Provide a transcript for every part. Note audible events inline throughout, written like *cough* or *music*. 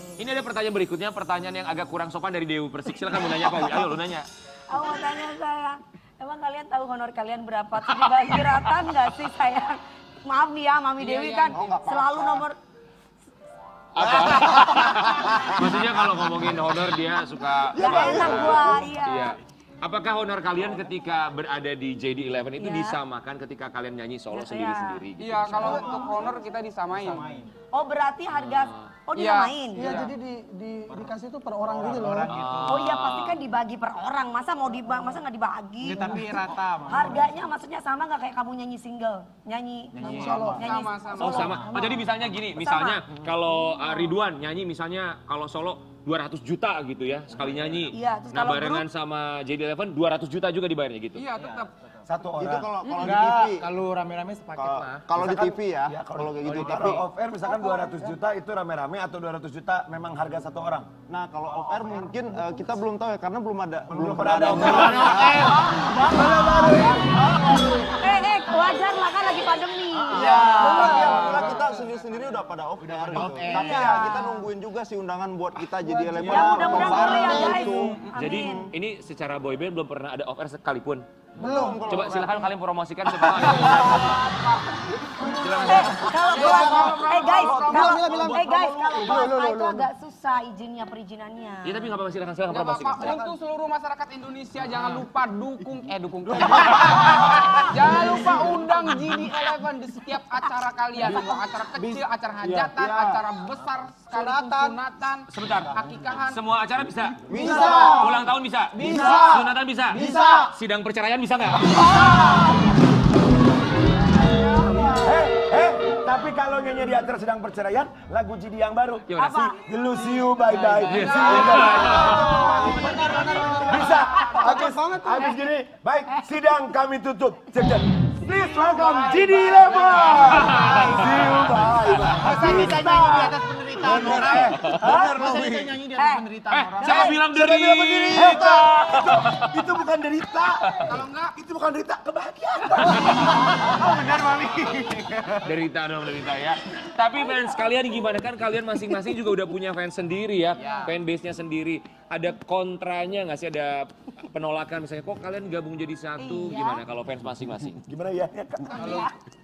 langsung. Ini ada pertanyaan berikutnya, pertanyaan yang agak kurang sopan dari Dewi Persik. Silakan mau nanya apa? Wi? Ayo lu nanya. Aku mau tanya sayang, emang kalian tahu honor kalian berapa? Dibagi rata nggak sih sayang? Maaf nih ya, Mami Dewi kan selalu nomor Apa? *laughs* Maksudnya kalau ngomongin honor dia suka... Gak enak gua, iya. Iya. Apakah honor kalian ketika berada di JD11 itu Iya. disamakan ketika kalian nyanyi solo Iya. sendiri-sendiri? gitu? Iya, kalau untuk honor kita disamain. Oh berarti harga, oh Iya. dinamain? Iya, jadi di, di, dikasih tuh per orang gitu loh. Oh iya pasti kan dibagi per orang, masa mau dibagi, masa nggak dibagi? tapi rata. Harganya maksudnya sama nggak kayak kamu nyanyi single, nyanyi, nyanyi solo, nyanyi Sama-sama. Oh sama. Oh jadi misalnya gini, misalnya kalau uh, Ridwan nyanyi misalnya kalau solo 200 juta gitu ya sekali nyanyi. Iya, terus nah kalau barengan sama JD11 200 juta juga dibayarnya gitu. Iya, tetap. Satu orang. Itu kalau kalau di Enggak, TV. kalau rame-rame sepaket Kalau- lah. Kalau di TV ya, Ya, kalau kayak gitu. Tapi Kalau off air misalkan 200 juta itu rame-rame atau 200 juta memang harga satu orang. nah kalau off air mungkin eh, kita belum tahu ya karena belum ada belum pernah pernah ada off air. Eh, eh, wajar lah kan lagi pandemi. Iya. Tapi alhamdulillah sendiri-sendiri udah pada off air gitu. Tapi ya kita nungguin juga sih undangan buat kita jadi elemen. Ya mudah-mudahan boleh ya guys. Gitu. Jadi Amin. ini secara boyband belum pernah ada off air sekalipun. Belum. kalau Coba off air. silakan kalian promosikan *laughs* semua. Eh, kalau plasma, eh guys, kalau, eh guys, kalau itu agak susah izinnya perizinannya. Ya tapi nggak apa-apa silakan silakan apa-apa. Untuk seluruh masyarakat Indonesia jangan lupa dukung eh dukung. *laughs* jangan lupa undang GD11 di setiap acara kalian. Mau acara kecil, acara hajatan, acara besar, sekalipun sunatan, Sebentar. akikahan. Semua acara bisa? Bisa. Ulang tahun bisa? Bisa. Sunatan bisa? Bisa. Sidang perceraian bisa nggak? Eh, tapi kalau nyanyi di acara sedang perceraian, lagu Jidi yang baru. Gimana? Si Lose You Bye Bye. Yes. Bisa. Habis, habis gini. Baik, sidang kami tutup. Cek, cek. Please welcome Jidi Level. See you, bye bye. Masa kita nyanyi di atas penderitaan orang? Hah? Masa kita nyanyi di Eh, atas penderitaan Eh, orang? siapa bilang dari? Eh, itu, itu bukan derita. Kalau enggak, Itu bukan derita, kebahagiaan. Derita dong derita ya. Tapi fans kalian gimana kan kalian masing-masing juga udah punya fans sendiri ya, fan base-nya sendiri. Ada kontranya nggak sih ada penolakan misalnya kok kalian gabung jadi satu Iya. gimana kalau fans masing-masing? Gimana ya? ya, Kak?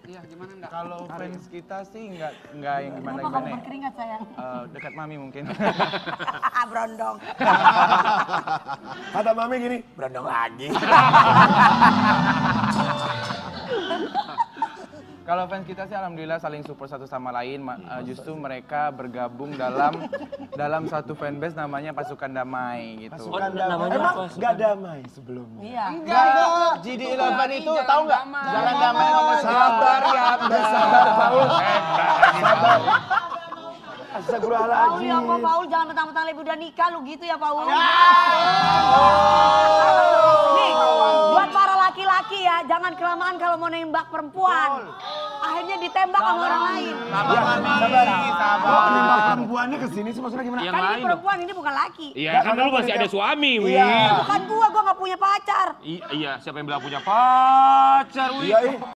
iya gimana enggak? Kalau fans kita sih nggak nggak yang Kenapa kamu gimana-gimana ya. berkeringat sayang? Eh, dekat mami mungkin. *laughs* Brondong. Kata mami gini, berandang lagi. *laughs* Kalau fans kita sih alhamdulillah saling support satu sama lain. Ma- eh, justru mereka bergabung dalam dalam satu fanbase namanya Pasukan Damai gitu. Pasukan damai. namanya Emang apa? nggak damai sebelumnya. Iya. Enggak, GD11 itu tahu nggak? Jalan damai nomor Sabar ya, sabar Paul. Sabar. Paul Astagfirullahaladzim. ya apa Paul jangan mentang-mentang lebih udah nikah lu gitu ya Paul. Mau nembak perempuan. Akhirnya ditembak sama orang lain. Ya, sabar. Kok nembak perempuan ini ke sini sih maksudnya gimana? Yang Kan ini perempuan, ini bukan laki. Iya kan lu masih ada suami, Wi. Iya. Bukan gua, gua gak punya pacar. I- iya, siapa yang bilang punya pacar, Wi? Iya.